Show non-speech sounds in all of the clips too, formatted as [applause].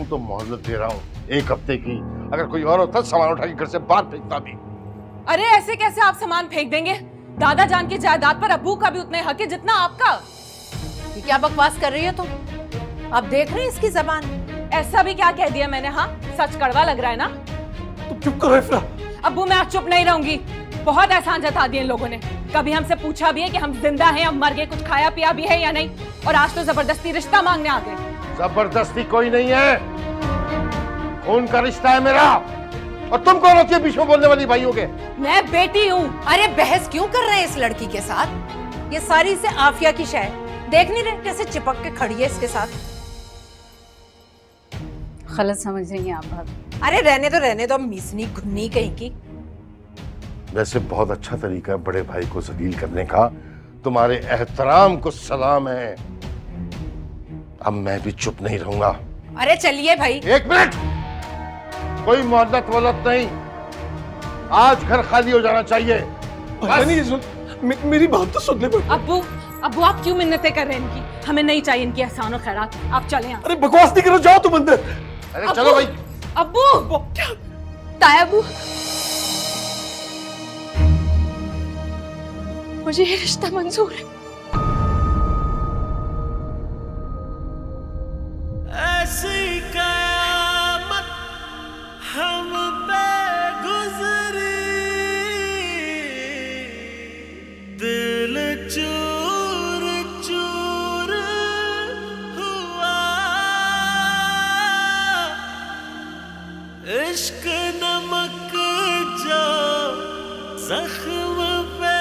हूँ तो मोहल्लत दे रहा हूँ एक हफ़्ते की। अगर कोई और होता सामान उठा के घर से बाहर फेंकता भी। अरे ऐसे कैसे आप सामान फेंक देंगे? दादा जान की जायदाद पर अब्बू का भी उतना हक है जितना आपका। ये क्या बकवास कर रही हो तुम? अब देख रहे हैं इसकी जबान? ऐसा भी क्या कह दिया मैंने हाँ? सच कड़वा लग रहा है ना? तुम चुप करो इफ्रा। अब्बू मैं आज चुप नहीं रहूँगी। बहुत एहसान जता दिए इन लोगों ने। कभी हमसे पूछा भी है कि हम ज़िंदा हैं अब मर गए कुछ खाया पिया भी है या नहीं? और आज तो ज़बरदस्ती रिश्ता मांगने आ गए। ज़बरदस्ती कोई नहीं है। खून का रिश्ता है मेरा। और तुम कौन होती है बीच में बोलने वाली भाइयों के? मैं बेटी हूँ। अरे बहस क्यों कर रहे हैं इस लड़की के साथ? ये सारी से आफिया की शाय देख नहीं रहे कैसे चिपक के खड़ी है इसके साथ? गलत समझ रही हैं आप भाभी अरे रहने तो रहने दो। मीसनी घुन्नी कहीं की। वैसे बहुत अच्छा तरीका है बड़े भाई को जलील करने का। तुम्हारे एहतराम को सलाम है। अब मैं भी चुप नहीं रहूँगा। अरे चलिए भाई। एक मिनट! कोई मोहब्बत वलत नहीं। आज घर खाली हो जाना चाहिए। भाई नहीं सुन मे, मेरी बात तो सुनने पर। अब्बू अब्बू आप क्यों मिन्नतें कर रहे हैं इनकी? हमें नहीं चाहिए इनकी एहसान और खैरात। आप चले यहाँ। अरे बकवास नहीं करो जाओ तुम अंदर। अरे चलो भाई। अब्बू क्या? ताया अब्बू। मुझे ये रिश्ता मंजूर है। इश्क नमक जो जख्म पे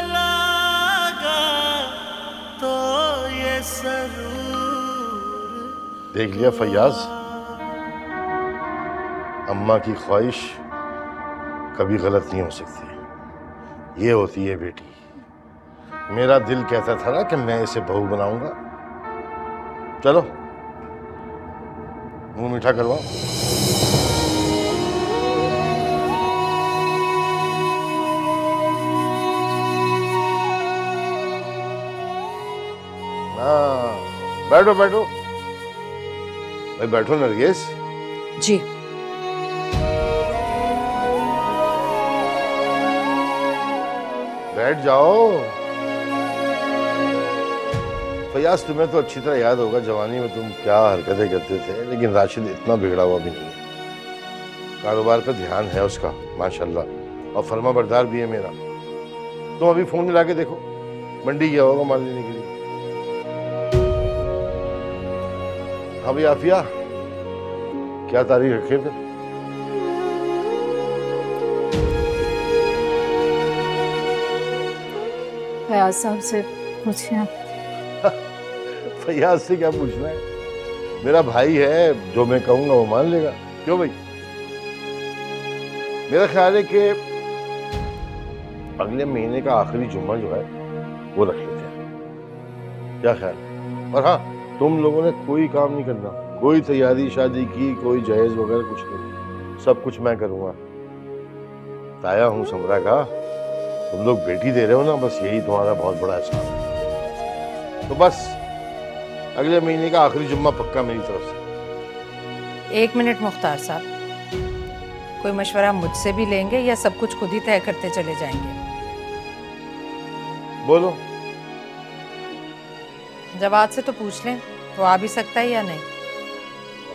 तो ये सरूर देख लिया फैयाज। अम्मा की ख्वाहिश कभी गलत नहीं हो सकती। ये होती है बेटी। मेरा दिल कहता था ना कि मैं इसे बहू बनाऊँगा। चलो, मुँह मीठा करवाओ। हाँ। बैठो बैठो। भाई बैठो नरगिस। जी। बैठ जाओ। फयाज तुम्हें तो अच्छी तरह याद होगा जवानी में तुम क्या हरकतें करते थे लेकिन राशिद इतना बिगड़ा हुआ भी नहीं है। कारोबार पे ध्यान है उसका माशाल्लाह। और फर्मा बरदार भी है मेरा। तुम अभी फ़ोन मिला के देखो। मंडी गया होगा माल लेने के लिए। भाई आफिया क्या तारीख रखे फिर? फयाज साहब से पूछें [laughs] फैयाज से क्या पूछना है? मेरा भाई है जो मैं कहूँगा वो मान लेगा। क्यों भाई? मेरा ख्याल है कि अगले महीने का आखिरी जुम्मा जो है वो रख लेते हैं। क्या ख्याल? और हाँ तुम लोगों ने कोई काम नहीं करना। कोई तैयारी शादी की कोई जहेज वगैरह कुछ नहीं। सब कुछ मैं करूँगा। ताया हूँ समरा का। तुम लोग बेटी दे रहे हो ना बस यही तुम्हारा बहुत बड़ा एहसान है। तो बस अगले महीने का आखिरी जुम्मा पक्का मेरी तरफ़ से। एक मिनट मुख्तार साहब। कोई मशवरा मुझसे भी लेंगे या सब कुछ खुद ही तय करते चले जाएँगे? बोलो। जवाब से तो पूछ लें वो आ भी सकता है या नहीं?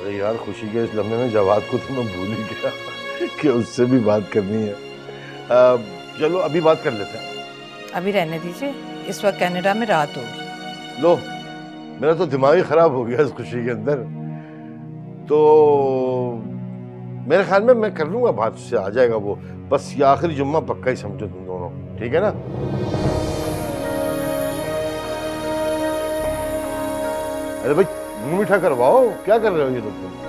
अरे यार खुशी के इस लम्हे में जवाब को तो मैं भूल ही गया [laughs] कि उससे भी बात करनी है। आ, चलो अभी बात कर लेते हैं। अभी रहने दीजिए इस वक्त कनाडा में रात होगी। लो मेरा तो दिमाग ही खराब हो गया इस खुशी के अंदर। तो मेरे ख्याल में मैं कर लूँगा बात से आ जाएगा वो। बस ये आखिरी जुम्मा पक्का ही समझो तुम दोनों। ठीक है ना? अरे भाई मुँह मीठा करवाओ। क्या कर रहे हो ये लोग तुम?